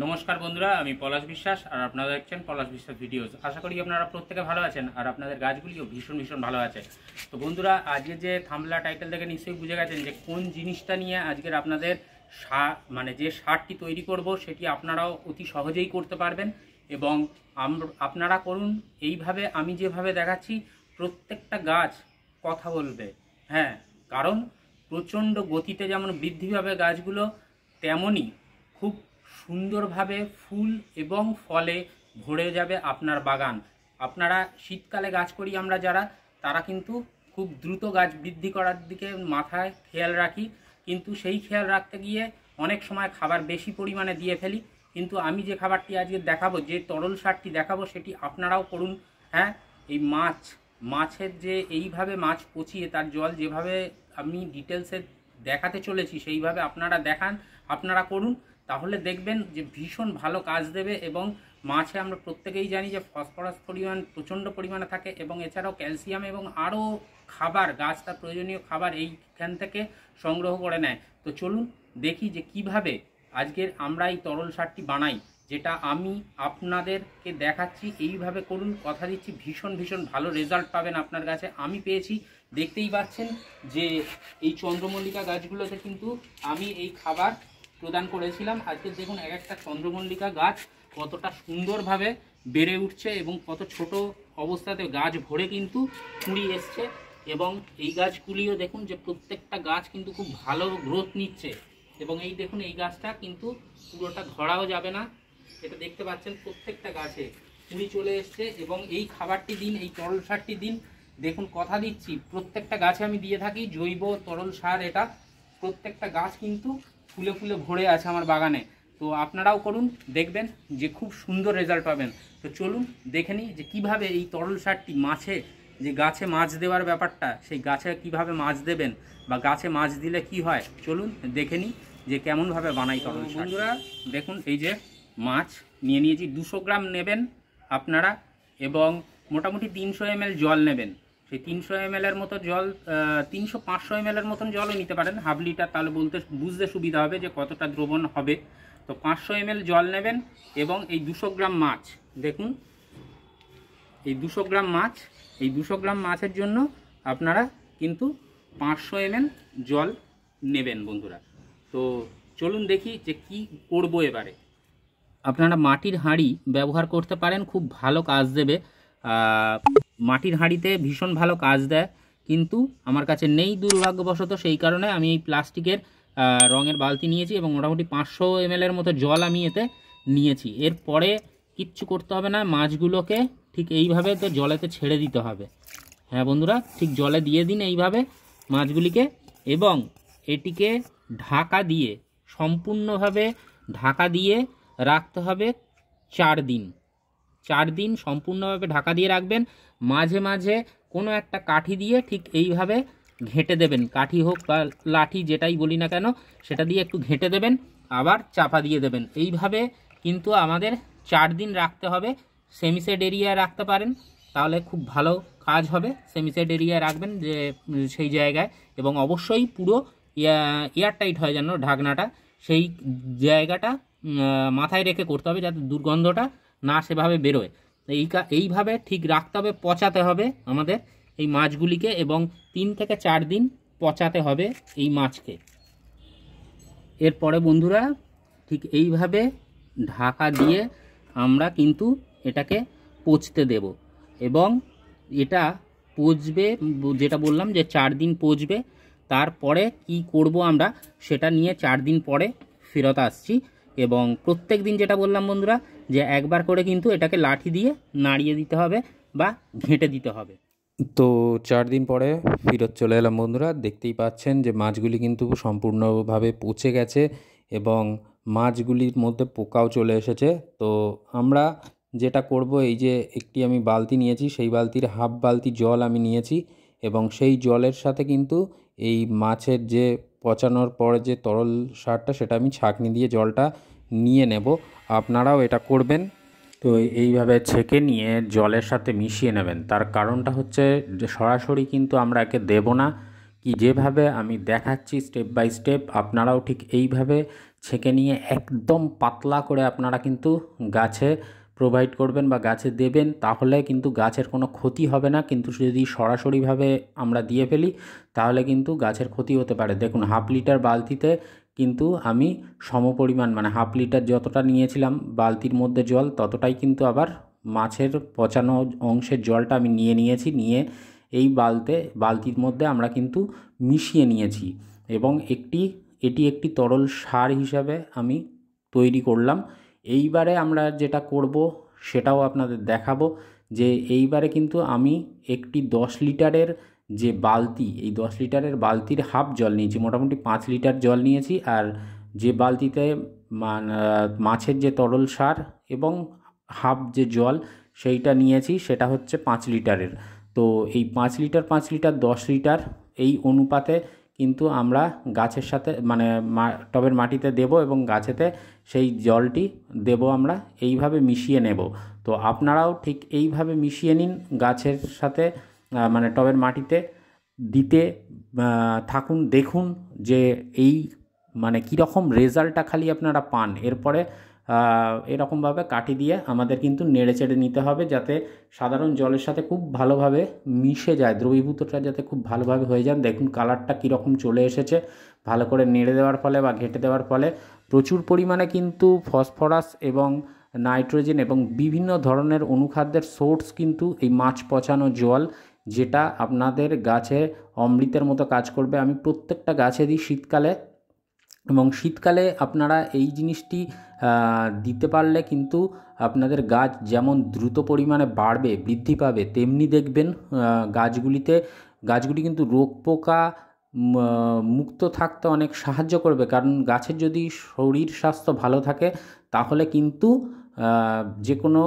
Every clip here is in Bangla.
নমস্কার বন্ধুরা, আমি পলাশ বিশ্বাস আর আপনারা দেখছেন পলাশ বিশ্বাস ভিডিওস। আশা করি আপনারা প্রত্যেকে ভালো আছেন আর আপনাদের গাছগুলিও ভীষণ ভীষণ ভালো আছে। তো বন্ধুরা, আজকে যে থামলা টাইটেল দেখে নিশ্চয়ই বুঝে গেছেন যে কোন জিনিসটা নিয়ে আজকের আপনাদের সার মানে যে সারটি তৈরি করব সেটি আপনারাও অতি সহজেই করতে পারবেন এবং আপনারা করুন, এইভাবে আমি যেভাবে দেখাচ্ছি, প্রত্যেকটা গাছ কথা বলবে হ্যাঁ কারণ প্রচণ্ড গতিতে যেমন বৃদ্ধি পাবে গাছগুলো, তেমনই খুব সুন্দরভাবে ফুল এবং ফলে ভরে যাবে আপনার বাগান। আপনারা শীতকালে গাছ করি আমরা যারা, তারা কিন্তু খুব দ্রুত গাছ বৃদ্ধি করার দিকে মাথায় খেয়াল রাখি। কিন্তু সেই খেয়াল রাখতে গিয়ে অনেক সময় খাবার বেশি পরিমাণে দিয়ে ফেলি। কিন্তু আমি যে খাবারটি আজকে দেখাবো, যে তরল সারটি দেখাবো, সেটি আপনারাও করুন। হ্যাঁ এই মাছ, মাছের যে এইভাবে মাছ পচিয়ে তার জল যেভাবে আমি ডিটেলসে দেখাতে চলেছি, সেইভাবে আপনারা দেখান, আপনারা করুন। তাহলে দেখবেন যে ভীষণ ভালো কাজ দেবে এবং মাছে আমরা প্রত্যেকেই জানি যে ফসফরাস পরিমাণ প্রচণ্ড পরিমাণে থাকে এবং এছাড়াও ক্যালসিয়াম এবং আরও খাবার, গাছ তার প্রয়োজনীয় খাবার এইখান থেকে সংগ্রহ করে নেয়। তো চলুন দেখি যে কীভাবে আজকের আমরা এই তরল সারটি বানাই, যেটা আমি আপনাদেরকে দেখাচ্ছি। এইভাবে করুন, কথা দিচ্ছি, ভীষণ ভীষণ ভালো রেজাল্ট পাবেন আপনার কাছে। আমি পেয়েছি, দেখতেই পাচ্ছেন যে এই চন্দ্রমল্লিকা গাছগুলোতে কিন্তু আমি এই খাবার প্রদান করেছিলাম। আজকে দেখুন, এক একটা চন্দ্রমল্লিকা গাছ কতটা সুন্দরভাবে বেড়ে উঠছে এবং কত ছোট অবস্থাতে গাছ ভরে কিন্তু কুড়ি এসছে এবং এই গাছগুলিও দেখুন যে প্রত্যেকটা গাছ কিন্তু খুব ভালো গ্রোথ নিচ্ছে। এবং এই দেখুন, এই গাছটা কিন্তু পুরোটা ধরাও যাবে না। এটা দেখতে পাচ্ছেন প্রত্যেকটা গাছে কুড়ি চলে এসছে এবং এই খাবারটি দিন, এই তরল সারটি দিন, দেখুন কথা দিচ্ছি, প্রত্যেকটা গাছে আমি দিয়ে থাকি জৈব তরল সার, এটা প্রত্যেকটা গাছ কিন্তু ফুলে ফুলে ভরে আছে আমার বাগানে। তো আপনারাও করুন, দেখবেন যে খুব সুন্দর রেজাল্ট পাবেন। তো চলুন, দেখে নিই যে কীভাবে এই তরল সারটি মাছে, যে গাছে মাছ দেওয়ার ব্যাপারটা, সেই গাছে কীভাবে মাছ দেবেন বা গাছে মাছ দিলে কি হয়, চলুন দেখে নিই যে কেমনভাবে বানাই তরল। বন্ধুরা, দেখুন এই যে মাছ, নিয়ে নিয়েছি। দুশো গ্রাম নেবেন আপনারা এবং মোটামুটি তিনশো এম জল নেবেন। সেই তিনশো এম এর মতো জল তিনশো পাঁচশো এম এর মতন জলও নিতে পারেন। হাফ লিটার তাহলে বলতে বুঝতে সুবিধা হবে যে কতটা দ্রবণ হবে। তো পাঁচশো এম জল নেবেন এবং এই দুশো গ্রাম মাছ, দেখুন। এই দুশো গ্রাম মাছ, এই দুশো গ্রাম মাছের জন্য আপনারা কিন্তু পাঁচশো এম জল নেবেন বন্ধুরা। তো চলুন দেখি যে কি করব এবারে। আপনারা মাটির হাঁড়ি ব্যবহার করতে পারেন, খুব ভালো কাজ দেবে। মাটির হাঁড়িতে ভীষণ ভালো কাজ দেয়, কিন্তু আমার কাছে নেই দুর্ভাগ্যবশত সেই কারণে আমি এই প্লাস্টিকের রঙের বালতি নিয়েছি এবং মোটামুটি পাঁচশো এর মতো জল আমি এতে নিয়েছি। এরপরে কিচ্ছু করতে হবে না, মাছগুলোকে ঠিক এইভাবে তো জলেতে ছেড়ে দিতে হবে। হ্যাঁ বন্ধুরা, ঠিক জলে দিয়ে দিন এইভাবে মাছগুলিকে এবং এটিকে ঢাকা দিয়ে, সম্পূর্ণভাবে ঢাকা দিয়ে রাখতে হবে চার দিন। চার দিন সম্পূর্ণভাবে ঢাকা দিয়ে রাখবেন। মাঝে মাঝে কোনো একটা কাঠি দিয়ে ঠিক এইভাবে ঘেঁটে দেবেন। কাঠি হোক বা লাঠি যেটাই বলি না কেন, সেটা দিয়ে একটু ঘেঁটে দেবেন, আবার চাপা দিয়ে দেবেন। এইভাবে কিন্তু আমাদের চার দিন রাখতে হবে। সেমিসেড এরিয়ায় রাখতে পারেন, তাহলে খুব ভালো কাজ হবে। সেমিসেড এরিয়ায় রাখবেন যে, সেই জায়গায়। এবং অবশ্যই পুরো এয়ার টাইট হয় যেন ঢাকনাটা। সেই জায়গাটা মাথায় রেখে করতে হবে যাতে দুর্গন্ধটা না সেভাবে বেরোয়। এই এইভাবে ঠিক রাখতে হবে, পচাতে হবে আমাদের এই মাছগুলিকে এবং তিন থেকে চার দিন পচাতে হবে এই মাছকে। এরপরে বন্ধুরা, ঠিক এইভাবে ঢাকা দিয়ে আমরা কিন্তু এটাকে পচতে দেব এবং এটা পচবে, যেটা বললাম যে চার দিন পচবে, তারপরে কি করব আমরা সেটা নিয়ে চার দিন পরে ফেরত আসছি এবং প্রত্যেক দিন যেটা বললাম বন্ধুরা যে একবার করে কিন্তু এটাকে লাঠি দিয়ে নাড়িয়ে দিতে হবে বা ঘেঁটে দিতে হবে। তো চার দিন পরে ফিরত চলে এলাম বন্ধুরা, দেখতেই পাচ্ছেন যে মাছগুলি কিন্তু সম্পূর্ণভাবে পচে গেছে এবং মাছগুলির মধ্যে পোকাও চলে এসেছে। তো আমরা যেটা করব, এই যে একটি আমি বালতি নিয়েছি, সেই বালতির হাফ বালতি জল আমি নিয়েছি এবং সেই জলের সাথে কিন্তু এই মাছের যে পচানোর পরে যে তরল সারটা, সেটা আমি ছাঁকনি দিয়ে জলটা নিয়ে নেব। আপনারাও এটা করবেন। তো এইভাবে ছেঁকে নিয়ে জলের সাথে মিশিয়ে নেবেন। তার কারণটা হচ্ছে সরাসরি কিন্তু আমরা একে দেব না। কি যেভাবে আমি দেখাচ্ছি স্টেপ বাই স্টেপ আপনারাও ঠিক এইভাবে ছেঁকে নিয়ে একদম পাতলা করে আপনারা কিন্তু গাছে প্রোভাইড করবেন বা গাছে দেবেন। তাহলে কিন্তু গাছের কোনো ক্ষতি হবে না। কিন্তু যদি সরাসরিভাবে আমরা দিয়ে ফেলি, তাহলে কিন্তু গাছের ক্ষতি হতে পারে। দেখুন, হাফ লিটার বালতিতে কিন্তু আমি সমপরিমাণ মানে হাফ লিটার যতটা নিয়েছিলাম বালতির মধ্যে জল, ততটাই কিন্তু আবার মাছের পচানো অংশের জলটা আমি নিয়ে নিয়েছি, নিয়ে এই বালতে, বালতির মধ্যে আমরা কিন্তু মিশিয়ে নিয়েছি এবং একটি, এটি একটি তরল সার হিসাবে আমি তৈরি করলাম। এইবারে আমরা যেটা করব, সেটাও আপনাদের দেখাবো যে এইবারে কিন্তু আমি একটি দশ লিটারের যে বালতি, এই দশ লিটারের বালতির হাফ জল নিয়েছি, মোটামুটি পাঁচ লিটার জল নিয়েছি। আর যে বালতিতে মাছের যে তরল সার এবং হাফ যে জল সেইটা নিয়েছি, সেটা হচ্ছে পাঁচ লিটারের। তো এই পাঁচ লিটার পাঁচ লিটার, দশ লিটার এই অনুপাতে কিন্তু আমরা গাছের সাথে মানে টবের মাটিতে দেব এবং গাছেতে সেই জলটি দেব আমরা, এইভাবে মিশিয়ে নেব। তো আপনারাও ঠিক এইভাবে মিশিয়ে নিন গাছের সাথে মানে টবের মাটিতে দিতে থাকুন, দেখুন যে এই মানে কীরকম রেজাল্টটা খালি আপনারা পান। এরপরে এরকমভাবে কাটি দিয়ে আমাদের কিন্তু নেড়ে চেড়ে নিতে হবে যাতে সাধারণ জলের সাথে খুব ভালোভাবে মিশে যায়, দ্রবীভূতটা যাতে খুব ভালোভাবে হয়ে যান দেখুন কালারটা কীরকম চলে এসেছে। ভালো করে নেড়ে দেওয়ার ফলে বা ঘেঁটে দেওয়ার ফলে প্রচুর পরিমাণে কিন্তু ফসফরাস এবং নাইট্রোজেন এবং বিভিন্ন ধরনের অনুখাদ্যের সোর্স কিন্তু এই মাছ পচানো জল যেটা আপনাদের গাছে অমৃতের মতো কাজ করবে। আমি প্রত্যেকটা গাছে দিই শীতকালে এবং শীতকালে আপনারা এই জিনিসটি দিতে পারলে কিন্তু আপনাদের গাছ যেমন দ্রুত পরিমাণে বাড়বে, বৃদ্ধি পাবে, তেমনি দেখবেন গাছগুলিতে, গাছগুলি কিন্তু রোগ পোকা মুক্ত থাকতে অনেক সাহায্য করবে। কারণ গাছের যদি শরীর স্বাস্থ্য ভালো থাকে, তাহলে কিন্তু যে কোনো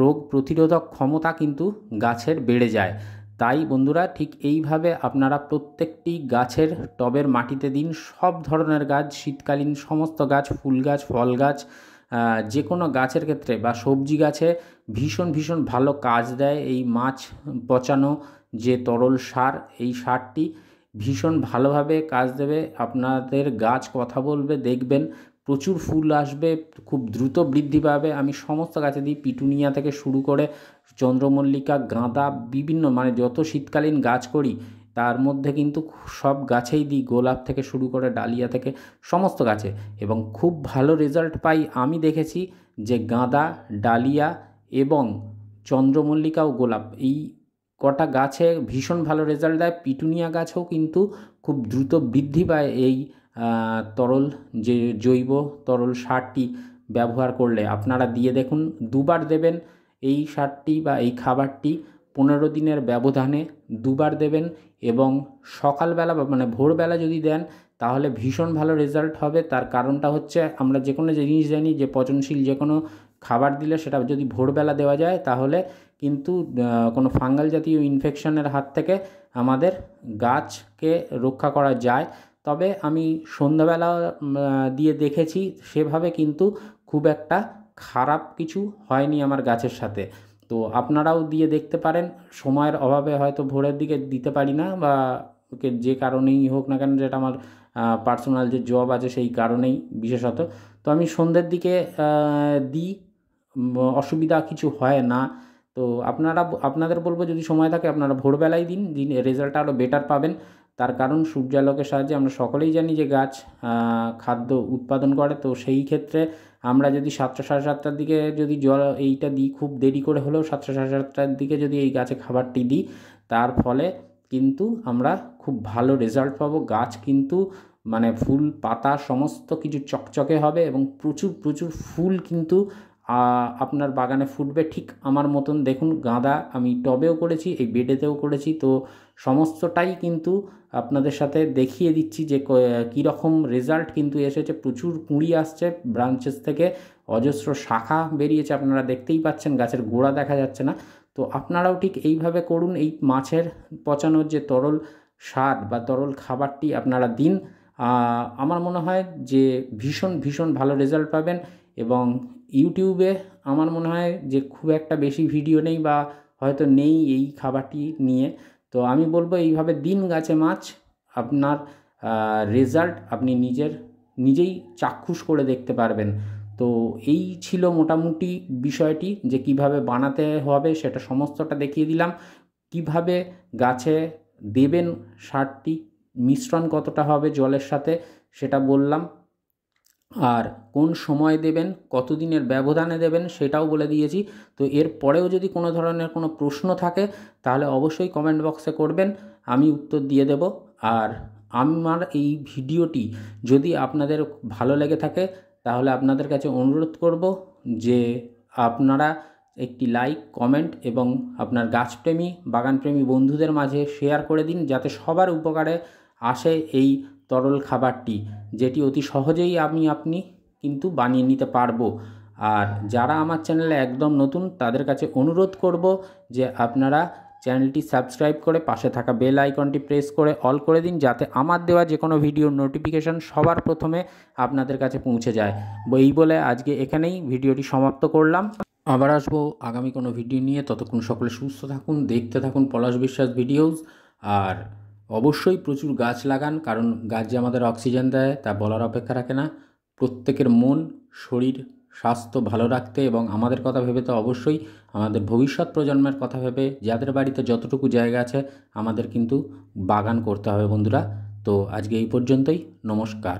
রোগ প্রতিরোধক ক্ষমতা কিন্তু গাছের বেড়ে যায়। তাই বন্ধুরা ঠিক এইভাবে আপনারা প্রত্যেকটি গাছের টবের মাটিতে দিন সব ধরনের গাছ, শীতকালীন সমস্ত গাছ, ফুল গাছ, ফল গাছ যে কোনো গাছের ক্ষেত্রে বা সবজি গাছে ভীষণ ভীষণ ভালো কাজ দেয় এই মাছ পচানো যে তরল সার, এই সারটি ভীষণ ভালোভাবে কাজ দেবে। আপনাদের গাছ কথা বলবে, দেখবেন প্রচুর ফুল আসবে, খুব দ্রুত বৃদ্ধি পাবে। আমি সমস্ত গাছে দিই, পিটুনিয়া থেকে শুরু করে চন্দ্রমল্লিকা, গাঁদা, বিভিন্ন মানে যত শীতকালীন গাছ করি, তার মধ্যে কিন্তু সব গাছেই দিই, গোলাপ থেকে শুরু করে ডালিয়া থেকে সমস্ত গাছে। এবং খুব ভালো রেজাল্ট পাই, আমি দেখেছি যে গাঁদা, ডালিয়া এবং চন্দ্রমল্লিকা ও গোলাপ, এই কটা গাছে ভীষণ ভালো রেজাল্ট দেয়। পিটুনিয়া গাছেও কিন্তু খুব দ্রুত বৃদ্ধি পায় এই তরল যে জৈব তরল সারটি ব্যবহার করলে আপনারা দিয়ে দেখুন দুবার দেবেন এই সারটি বা এই খাবারটি পনেরো দিনের ব্যবধানে দুবার দেবেন এবং সকালবেলা মানে ভোরবেলা যদি দেন তাহলে ভীষণ ভালো রেজাল্ট হবে। তার কারণটা হচ্ছে আমরা যে কোনো জিনিস জানি যে পচনশীল যে কোনো খাবার দিলে সেটা যদি ভোরবেলা দেওয়া যায় তাহলে কিন্তু কোনো ফাঙ্গাল জাতীয় ইনফেকশনের হাত থেকে আমাদের গাছকে রক্ষা করা যায়। তবে আমি সন্ধ্যাবেলা দিয়ে দেখেছি সেভাবে কিন্তু খুব একটা খারাপ কিছু হয়নি আমার গাছের সাথে। তো আপনারাও দিয়ে দেখতে পারেন, সময়ের অভাবে হয়তো ভোরের দিকে দিতে পারি না বা যে কারণেই হোক না কেন যেটা আমার পার্সোনাল যে জব আছে সেই কারণেই বিশেষত। তো আমি সন্ধ্যের দিকে দিই অসুবিধা কিছু হয় না। তো আপনারা আপনাদের বলব যদি সময় থাকে আপনারা ভোরবেলায় দিন দিন রেজাল্টটা আরও বেটার পাবেন। তার কারণ সূর্যালোকের সাহায্যে আমরা সকলেই জানি যে গাছ খাদ্য উৎপাদন করে। তো সেই ক্ষেত্রে আমরা যদি সাতটা সাড়ে সাতটার দিকে যদি জল, এইটা দিই খুব দেরি করে হলেও সাতটা সাড়ে সাতটার দিকে যদি এই গাছে খাবারটি দিই, তার ফলে কিন্তু আমরা খুব ভালো রেজাল্ট পাবো। গাছ কিন্তু মানে ফুল, পাতা, সমস্ত কিছু চকচকে হবে এবং প্রচুর প্রচুর ফুল কিন্তু আপনার বাগানে ফুটবে ঠিক আমার মতন। দেখুন, গাঁদা আমি টবেও করেছি, এই বেডেতেও করেছি। তো সমস্তটাই কিন্তু আপনাদের সাথে দেখিয়ে দিচ্ছি যে কীরকম রেজাল্ট কিন্তু এসেছে। প্রচুর কুঁড়ি আসছে ব্রাঞ্চেস থেকে। অজস্র শাখা বেরিয়েছে, আপনারা দেখতেই পাচ্ছেন, গাছের গোড়া দেখা যাচ্ছে না। তো আপনারাও ঠিক এইভাবে করুন, এই মাছের পচানোর যে তরল সার বা তরল খাবারটি আপনারা দিন। আমার মনে হয় যে ভীষণ ভীষণ ভালো রেজাল্ট পাবেন এবং ইউটিউবে আমার মনে হয় যে খুব একটা বেশি ভিডিও নেই বা হয়তো নেই এই খাবারটি নিয়ে। তো আমি বলব এইভাবে দিন গাছে মাছ আপনার রেজাল্ট আপনি নিজের, নিজেই চাক্ষুষ করে দেখতে পারবেন। তো এই ছিল মোটামুটি বিষয়টি যে কীভাবে বানাতে হবে সেটা সমস্তটা দেখিয়ে দিলাম। কীভাবে গাছে দেবেন সারটি, মিশ্রণ কতটা হবে জলের সাথে সেটা বললাম। আর কোন সময় দেবেন, কতদিনের ব্যবধানে দেবেন সেটাও বলে দিয়েছি। তো এর পরেও যদি কোনো ধরনের কোনো প্রশ্ন থাকে, তাহলে অবশ্যই কমেন্ট বক্সে করবেন, আমি উত্তর দিয়ে দেব। আর আমার এই ভিডিওটি যদি আপনাদের ভালো লেগে থাকে, তাহলে আপনাদের কাছে অনুরোধ করব যে আপনারা একটি লাইক কমেন্ট এবং আপনার গাছপ্রেমী, বাগানপ্রেমী বন্ধুদের মাঝে শেয়ার করে দিন, যাতে সবার উপকারে আসে এই তরল খাবারটি, যেটি অতি সহজেই আমি আপনি কিন্তু বানিয়ে নিতে পারব। আর যারা আমার চ্যানেলে একদম নতুন, তাদের কাছে অনুরোধ করব যে আপনারা চ্যানেলটি সাবস্ক্রাইব করে পাশে থাকা বেল আইকনটি প্রেস করে অল করে দিন, যাতে আমার দেওয়া যে কোনো ভিডিওর নোটিফিকেশন সবার প্রথমে আপনাদের কাছে পৌঁছে যায়। এই বলে আজকে এখানেই ভিডিওটি সমাপ্ত করলাম। আবার আসব আগামী কোনো ভিডিও নিয়ে। ততক্ষণ সকলে সুস্থ থাকুন, দেখতে থাকুন পলাশ বিশ্বাস ভিডিওস। আর অবশ্যই প্রচুর গাছ লাগান, কারণ গাছ যে আমাদের অক্সিজেন দেয় তা বলার অপেক্ষা রাখে না। প্রত্যেকের মন, শরীর, স্বাস্থ্য ভালো রাখতে এবং আমাদের কথা ভেবে তো অবশ্যই আমাদের ভবিষ্যৎ প্রজন্মের কথা ভেবে যাদের বাড়িতে যতটুকু জায়গা আছে আমাদের কিন্তু বাগান করতে হবে বন্ধুরা। তো আজকে এই পর্যন্তই, নমস্কার।